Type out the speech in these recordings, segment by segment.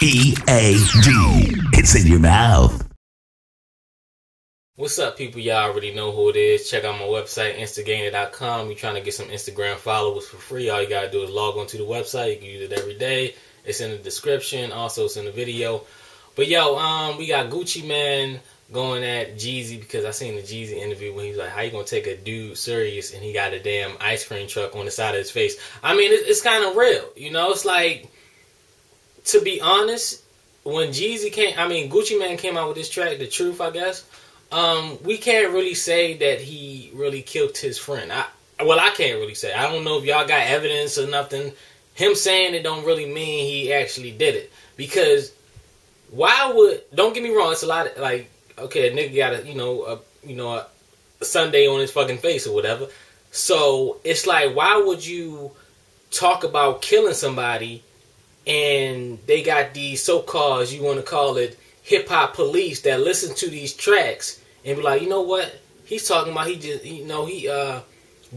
E A D. It's in your mouth. What's up, people? Y'all already know who it is. Check out my website, instagainer.com. You're trying to get some Instagram followers for free. All you gotta do is log on to the website. You can use it every day. It's in the description. Also, it's in the video. But yo, um, we got Gucci Mane going at Jeezy because I seen the Jeezy interview when he's like, "How you gonna take a dude serious?" and he got a damn ice cream truck on the side of his face. I mean, it, it's kind of real, you know. It's like, to be honest, when Jeezy came, I mean, Gucci Mane came out with this track, "The Truth," I guess. Um, we can't really say that he really killed his friend. I well, I can't really say. I don't know if y'all got evidence or nothing. Him saying it don't really mean he actually did it because why would? Don't get me wrong. It's a lot of like okay, a nigga got a you know a you know a sundae on his fucking face or whatever. So it's like why would you talk about killing somebody and they got these so called you want to call it hip hop police that listen to these tracks and be like, you know what? He's talking about he just you know he uh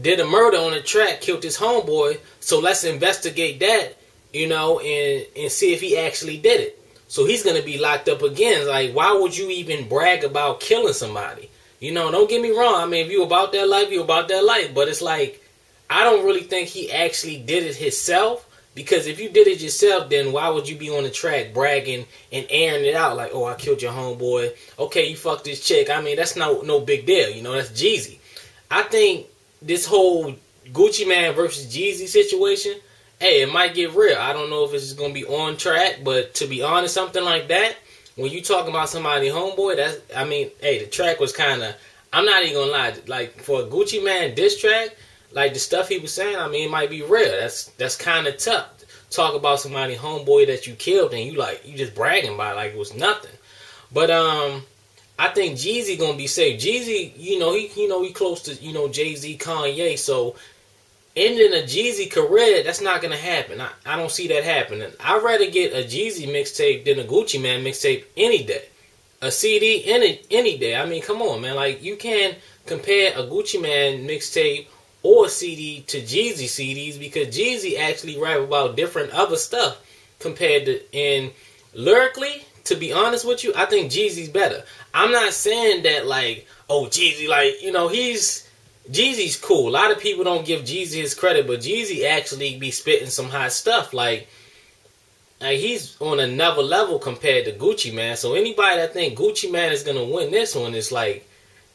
did a murder on a track, killed his homeboy, so let's investigate that, you know, and and see if he actually did it. So he's gonna be locked up again. Like, why would you even brag about killing somebody? You know, don't get me wrong. I mean, if you about that life, you about that life. But it's like, I don't really think he actually did it himself. Because if you did it yourself, then why would you be on the track bragging and airing it out like, oh, I killed your homeboy. Okay, you fucked this chick. I mean, that's no no big deal. You know, that's Jeezy. I think this whole Gucci Mane versus Jeezy situation, hey, it might get real. I don't know if it's gonna be on track, but to be honest, something like that, when you talking about somebody homeboy, that's I mean, hey, the track was kind of. I'm not even gonna lie. Like for a Gucci Mane diss track, like the stuff he was saying, I mean, it might be real. That's that's kind of tough. Talk about somebody homeboy that you killed and you like you just bragging about it like it was nothing. But um, I think Jeezy gonna be safe. Jeezy, you know, he you know he close to you know Jay Z, Kanye, so ending a Jeezy career, that's not gonna happen. I, I don't see that happening. I'd rather get a Jeezy mixtape than a Gucci Mane mixtape any day. A CD any any day. I mean, come on, man. Like you can't compare a Gucci Mane mixtape or CD to Jeezy CDs because Jeezy actually rap about different other stuff compared to in lyrically. To be honest with you, I think Jeezy's better. I'm not saying that like, oh Jeezy, like you know he's Jeezy's cool. A lot of people don't give Jeezy his credit, but Jeezy actually be spitting some hot stuff. Like, like he's on another level compared to Gucci Mane. So anybody that think Gucci Mane is gonna win this one is like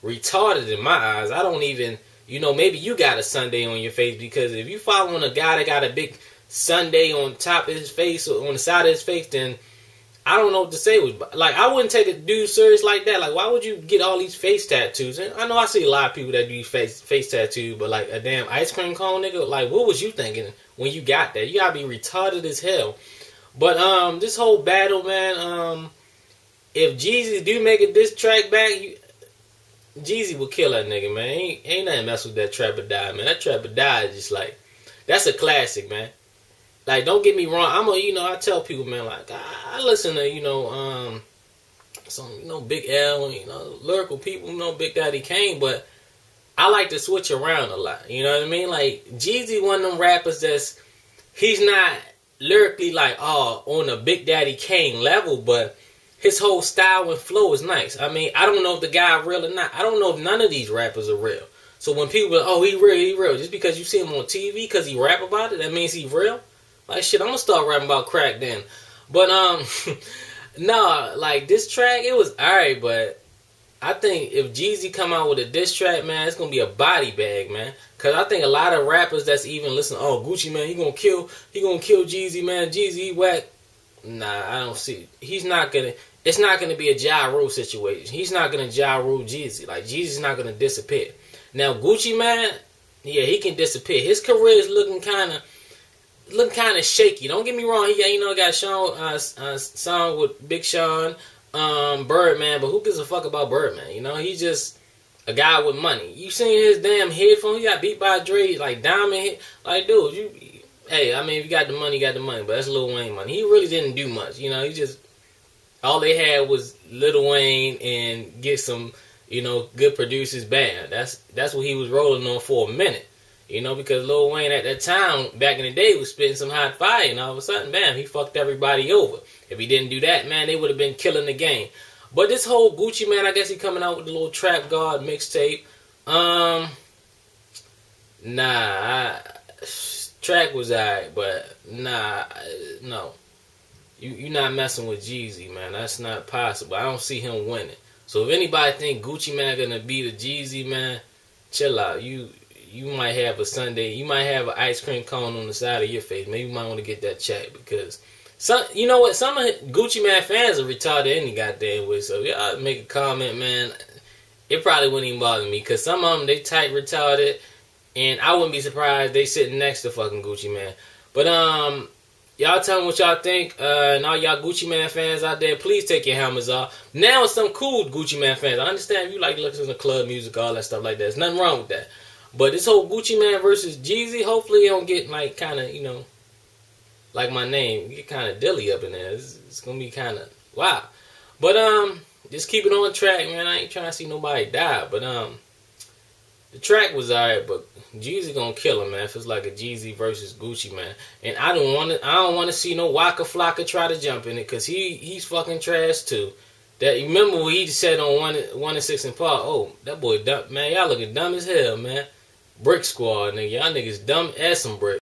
retarded in my eyes. I don't even, you know, maybe you got a sundae on your face because if you following a guy that got a big sundae on top of his face or on the side of his face, then I don't know what to say. Like, I wouldn't take a dude serious like that. Like, why would you get all these face tattoos? And I know I see a lot of people that do face face tattoo, but like a damn ice cream cone, nigga. Like, what was you thinking when you got that? You gotta be retarded as hell. But um, this whole battle, man. Um, if Jeezy do make a diss track back, you, Jeezy will kill that nigga, man. Ain't, ain't nothing mess with that Trap or Die, man. That Trap or Die is just like that's a classic, man. Like, don't get me wrong. I'm a, you know, I tell people, man, like, I, I listen to, you know, um, some, you know, Big L, you know, lyrical people, you know, Big Daddy Kane, but I like to switch around a lot. You know what I mean? Like, Jeezy, one of them rappers that's, he's not lyrically like, oh, on a Big Daddy Kane level, but his whole style and flow is nice. I mean, I don't know if the guy real or not. I don't know if none of these rappers are real. So when people, are, oh, he real, he real, just because you see him on TV, because he rap about it, that means he real. Like shit, I'm gonna start rapping about crack then. But um, nah, like this track, it was alright, but I think if Jeezy come out with a diss track, man, it's gonna be a body bag, man. Cause I think a lot of rappers that's even listening, oh Gucci Mane, he gonna kill, he gonna kill Jeezy, man. Jeezy whack. Nah, I don't see. He's not gonna. It's not gonna be a Ja Rule situation. He's not gonna Ja Rule Jeezy. Like Jeezy's not gonna disappear. Now Gucci Mane, yeah, he can disappear. His career is looking kind of look kind of shaky. Don't get me wrong. He you know got Sean uh, uh, song with Big Sean, um, Birdman, but who gives a fuck about Birdman? You know, he's just a guy with money. You seen his damn headphone? He got beat by Dre like diamond. Like, dude, you. Hey, I mean, if you got the money, you got the money, but that's Lil Wayne money. He really didn't do much. You know, he just all they had was Lil Wayne and get some, you know, good producers band. That's that's what he was rolling on for a minute. You know, because Lil Wayne at that time, back in the day, was spitting some hot fire, and all of a sudden, bam, he fucked everybody over. If he didn't do that, man, they would have been killing the game. But this whole Gucci Mane, I guess he coming out with the little Trap God mixtape. Um, nah, I, track was alright, but nah, no. You you not messing with Jeezy, man. That's not possible. I don't see him winning. So if anybody think Gucci Mane gonna beat a Jeezy man, chill out. You you might have a sundae, you might have an ice cream cone on the side of your face. Maybe you might want to get that checked because some, you know what? Some of Gucci Mane fans are retarded any goddamn way. So I'd make a comment, man. It probably wouldn't even bother me because some of them they type retarded, and I wouldn't be surprised they sitting next to fucking Gucci Mane. But um, y'all tell me what y'all think, uh, and all y'all Gucci Mane fans out there, please take your helmets off. Now it's some cool Gucci Mane fans. I understand you like listening to club music, all that stuff like that. There's nothing wrong with that. But this whole Gucci Mane versus Jeezy, hopefully it don't get like kind of you know like my name, get kind of dilly up in there. It's, it's gonna be kind of wow. But um, just keep it on track, man. I ain't trying to see nobody die, but um, the track was alright. But Jeezy gonna kill him, man. If it's like a Jeezy versus Gucci, man. And I don't want to, I don't want to see no Waka Flocka try to jump in it, cause he he's fucking trash too. That remember what he just said on one one and six and Park? Oh, that boy dumb, man. Y'all looking dumb as hell, man. Brick Squad, nigga. Y'all niggas dumb as some brick.